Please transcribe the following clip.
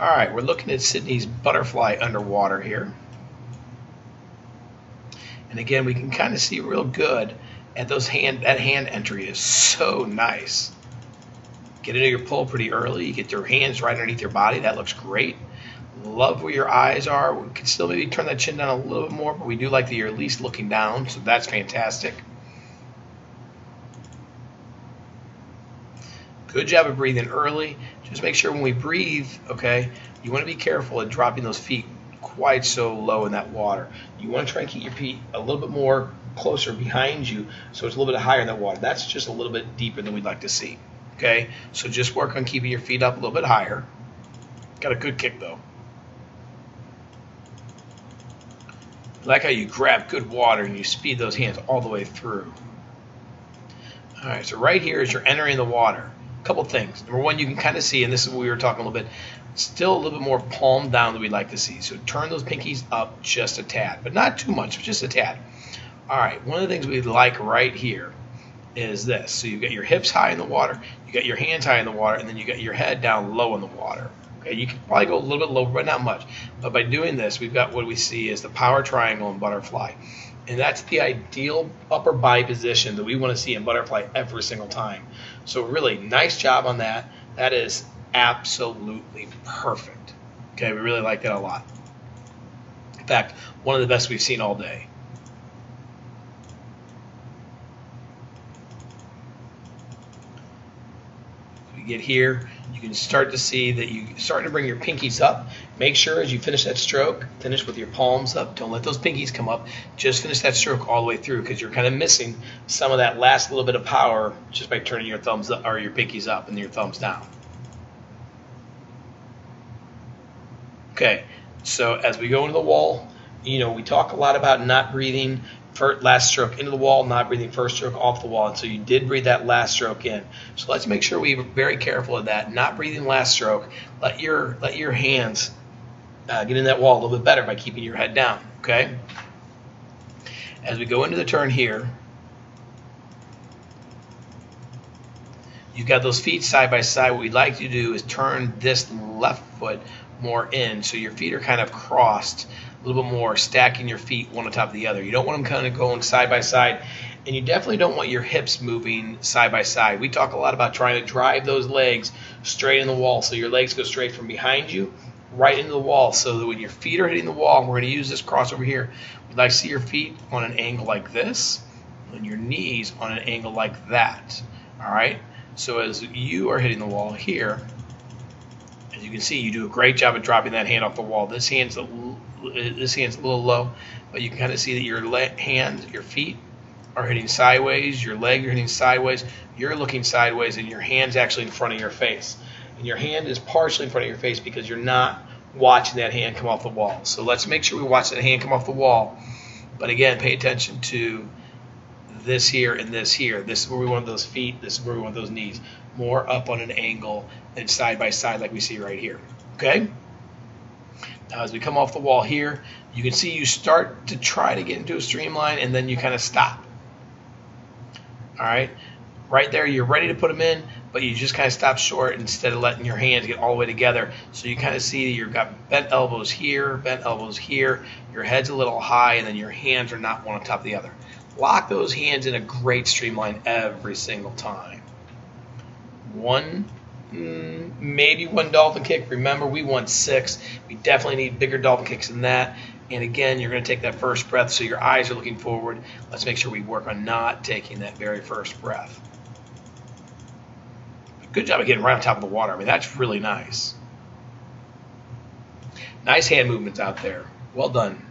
All right, we're looking at Sydney's butterfly underwater here. And again, we can kind of see real good at those hand, that hand entry is so nice. Get into your pull pretty early. You get your hands right underneath your body. That looks great. Love where your eyes are. We can still maybe turn that chin down a little bit more, but we do like that you're at least looking down, so that's fantastic. Good job of breathing early. Just make sure when we breathe, okay, you want to be careful at dropping those feet quite so low in that water. You want to try and keep your feet a little bit more closer behind you so it's a little bit higher in that water. That's just a little bit deeper than we'd like to see. Okay, so just work on keeping your feet up a little bit higher. Got a good kick though. like how you grab good water and you speed those hands all the way through. All right, so right here as you're entering the water, couple things. Number one, you can kind of see, and this is what we were talking a little bit, still a little bit more palm down than we'd like to see. So turn those pinkies up just a tad, but not too much, just a tad. All right, one of the things we like right here is this. So you've got your hips high in the water, you got your hands high in the water, and then you got your head down low in the water. Okay, you can probably go a little bit lower, but not much. But by doing this, we've got what we see is the power triangle and butterfly. And that's the ideal upper body position that we want to see in butterfly every single time. So really, nice job on that. That is absolutely perfect. Okay, we really like that a lot. In fact, one of the best we've seen all day. We get here, you can start to see that you start to bring your pinkies up. Make sure as you finish that stroke, finish with your palms up. Don't let those pinkies come up. Just finish that stroke all the way through because you're kind of missing some of that last little bit of power just by turning your thumbs up or your pinkies up and your thumbs down. Okay, so as we go into the wall, you know, we talk a lot about not breathing first, last stroke into the wall, not breathing first stroke off the wall. And so you did breathe that last stroke in. So let's make sure we're very careful of that. Not breathing last stroke. Let your let your hands uh, get in that wall a little bit better by keeping your head down. Okay. As we go into the turn here, you've got those feet side by side. What we'd like you to do is turn this left foot more in, so your feet are kind of crossed a little bit more, stacking your feet one on top of the other. You don't want them kind of going side by side, and you definitely don't want your hips moving side by side. We talk a lot about trying to drive those legs straight in the wall, so your legs go straight from behind you right into the wall, so that when your feet are hitting the wall, we're going to use this cross over here. We'd like to see your feet on an angle like this, and your knees on an angle like that. All right. So as you are hitting the wall here, as you can see, you do a great job of dropping that hand off the wall. This hand's a this hand's a little low, but you can kind of see that your hands, your feet are hitting sideways, your leg are hitting sideways, you're looking sideways, and your hand's actually in front of your face. And your hand is partially in front of your face because you're not watching that hand come off the wall. So let's make sure we watch that hand come off the wall. But again, pay attention to this here and this here. This is where we want those feet. This is where we want those knees. More up on an angle and side by side like we see right here. Okay? Now as we come off the wall here, you can see you start to try to get into a streamline and then you kind of stop. All right, right there, you're ready to put them in, but you just kind of stop short instead of letting your hands get all the way together. So you kind of see that you've got bent elbows here, bent elbows here, your head's a little high, and then your hands are not one on top of the other. Lock those hands in a great streamline every single time. One, Mm, maybe one dolphin kick. Remember, we want six. We definitely need bigger dolphin kicks than that. And again, you're going to take that first breath so your eyes are looking forward. Let's make sure we work on not taking that very first breath. Good job of getting right on top of the water. I mean, that's really nice. Nice hand movements out there. Well done.